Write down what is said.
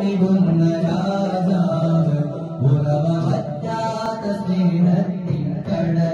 കാണിടുന്ന രാജാവ് ഉറവറ്റാത്ത സ്നേഹത്തിൻ കടല്